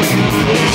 Música